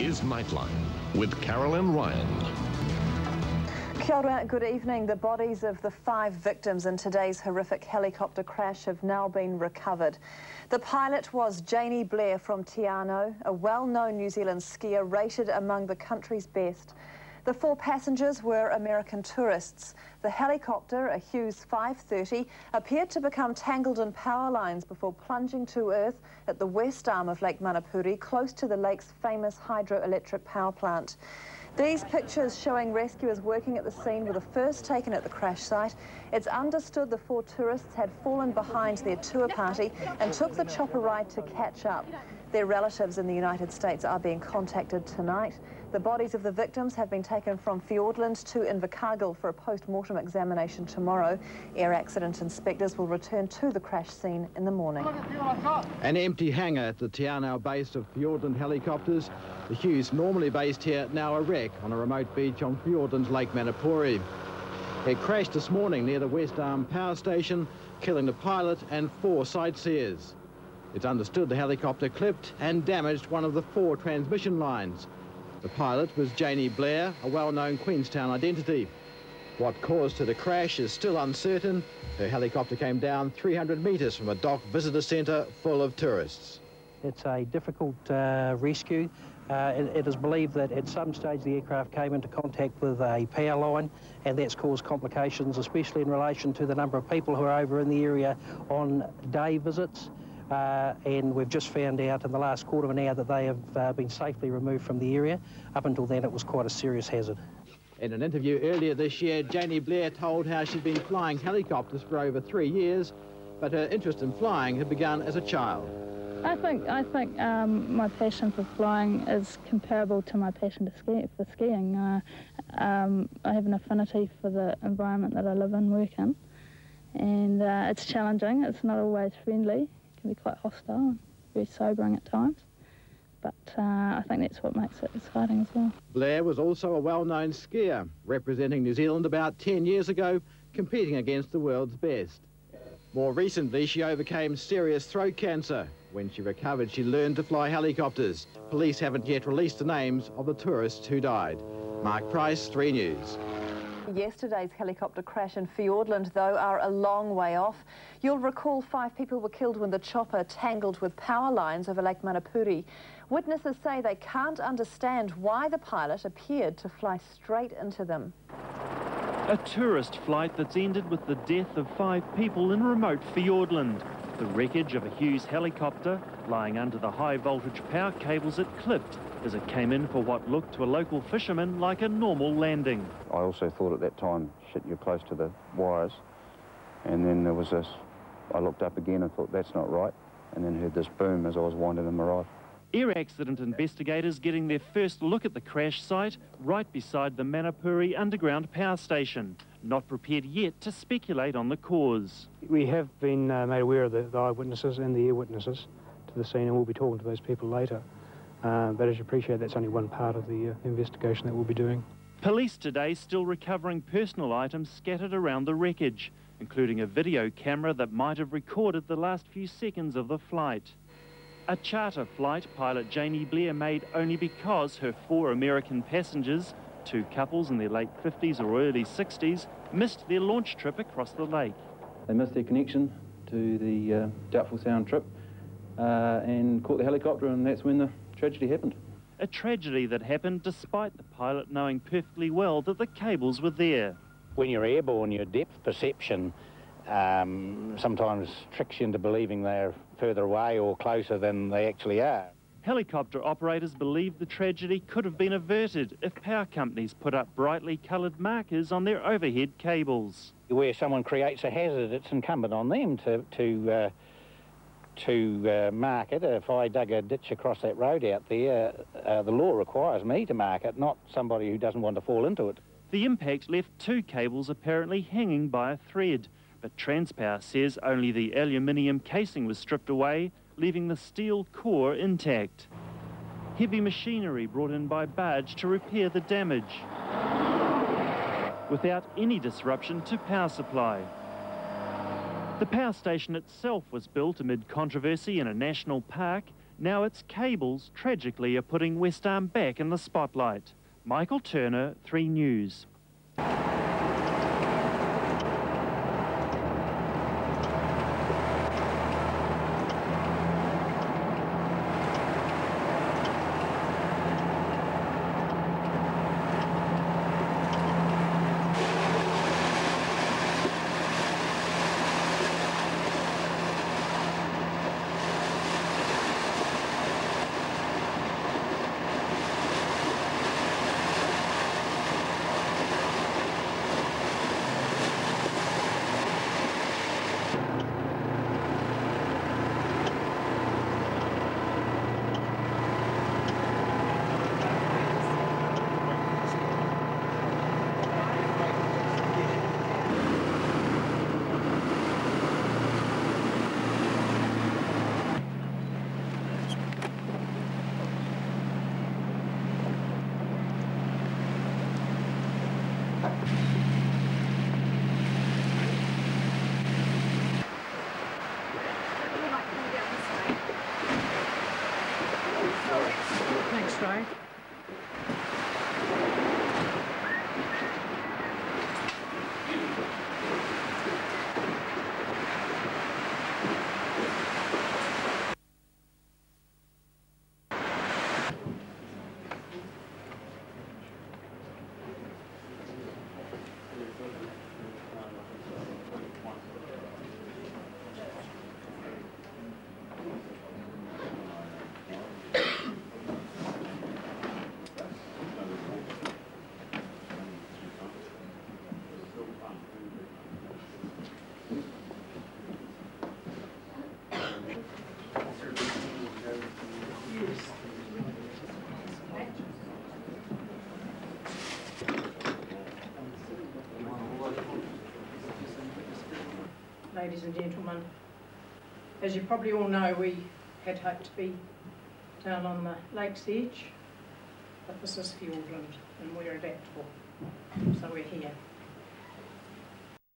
is Nightline with Carolyn Ryan. Kia good evening. The bodies of the five victims in today's horrific helicopter crash have now been recovered. The pilot was Janey Blair from Te Anau, a well-known New Zealand skier rated among the country's best. The four passengers were American tourists. The helicopter, a Hughes 530, appeared to become tangled in power lines before plunging to earth at the west arm of Lake Manapouri, close to the lake's famous hydroelectric power plant. These pictures showing rescuers working at the scene were the first taken at the crash site. It's understood the four tourists had fallen behind their tour party and took the chopper ride to catch up. Their relatives in the United States are being contacted tonight. The bodies of the victims have been taken from Fiordland to Invercargill for a post-mortem examination tomorrow. Air accident inspectors will return to the crash scene in the morning. An empty hangar at the Te base of Fiordland helicopters. The Hughes, normally based here, now a wreck on a remote beach on Fiordland's Lake Manapouri. It crashed this morning near the West Arm power station, killing the pilot and four sightseers. It's understood the helicopter clipped and damaged one of the four transmission lines. The pilot was Janey Blair, a well-known Queenstown identity. What caused her to crash is still uncertain. Her helicopter came down 300 metres from a dock visitor centre full of tourists. It's a difficult uh, rescue. Uh, it, it is believed that at some stage the aircraft came into contact with a power line and that's caused complications, especially in relation to the number of people who are over in the area on day visits. Uh, and we've just found out in the last quarter of an hour that they have uh, been safely removed from the area. Up until then, it was quite a serious hazard. In an interview earlier this year, Janey Blair told how she'd been flying helicopters for over three years, but her interest in flying had begun as a child. I think I think um, my passion for flying is comparable to my passion to ski, for skiing. Uh, um, I have an affinity for the environment that I live and work in, and uh, it's challenging. It's not always friendly, can be quite hostile and very sobering at times. But uh, I think that's what makes it exciting as well. Blair was also a well-known skier, representing New Zealand about 10 years ago, competing against the world's best. More recently, she overcame serious throat cancer. When she recovered, she learned to fly helicopters. Police haven't yet released the names of the tourists who died. Mark Price, 3 News. Yesterday's helicopter crash in Fiordland, though, are a long way off. You'll recall five people were killed when the chopper tangled with power lines over Lake Manapouri. Witnesses say they can't understand why the pilot appeared to fly straight into them. A tourist flight that's ended with the death of five people in remote Fiordland. The wreckage of a Hughes helicopter lying under the high voltage power cables it clipped as it came in for what looked to a local fisherman like a normal landing. I also thought at that time, shit, you're close to the wires. And then there was this, I looked up again and thought, that's not right. And then heard this boom as I was winding in my. Air accident investigators getting their first look at the crash site right beside the Manapouri underground power station. Not prepared yet to speculate on the cause. We have been uh, made aware of the, the eyewitnesses and the ear witnesses to the scene and we'll be talking to those people later. Uh, but as you appreciate, that's only one part of the uh, investigation that we'll be doing. Police today still recovering personal items scattered around the wreckage, including a video camera that might have recorded the last few seconds of the flight. A charter flight pilot Janey Blair made only because her four American passengers, two couples in their late 50s or early 60s, missed their launch trip across the lake. They missed their connection to the uh, Doubtful Sound trip uh, and caught the helicopter and that's when the tragedy happened. A tragedy that happened despite the pilot knowing perfectly well that the cables were there. When you're airborne, your depth perception um, sometimes tricks you into believing they're further away or closer than they actually are. Helicopter operators believe the tragedy could have been averted if power companies put up brightly coloured markers on their overhead cables. Where someone creates a hazard, it's incumbent on them to, to uh, to uh, mark it. If I dug a ditch across that road out there, uh, the law requires me to mark it, not somebody who doesn't want to fall into it. The impact left two cables apparently hanging by a thread, but Transpower says only the aluminium casing was stripped away, leaving the steel core intact. Heavy machinery brought in by barge to repair the damage, without any disruption to power supply. The power station itself was built amid controversy in a national park Now its cables, tragically, are putting West Arm back in the spotlight. Michael Turner, 3 News. Thanks, Ladies and gentlemen, as you probably all know, we had hoped to be down on the lake's edge, but this is Fiordland and we're adaptable, so we're here.